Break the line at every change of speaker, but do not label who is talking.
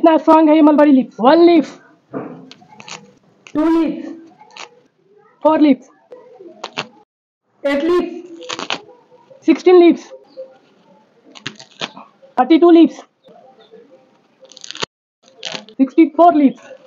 कितना स्ट्रांग है ये mulberry leaf one leaf two leaf four leaf eight leaf sixteen leaves thirty two leaves sixty four leaves